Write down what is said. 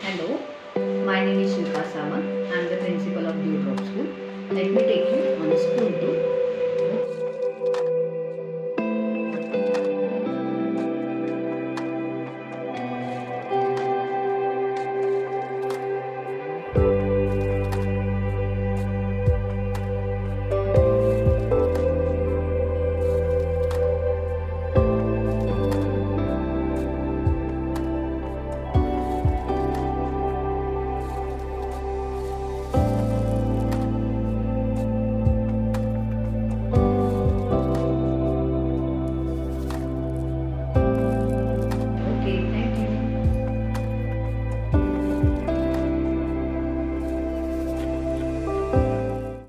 Hello, my name is Shilpa Samant.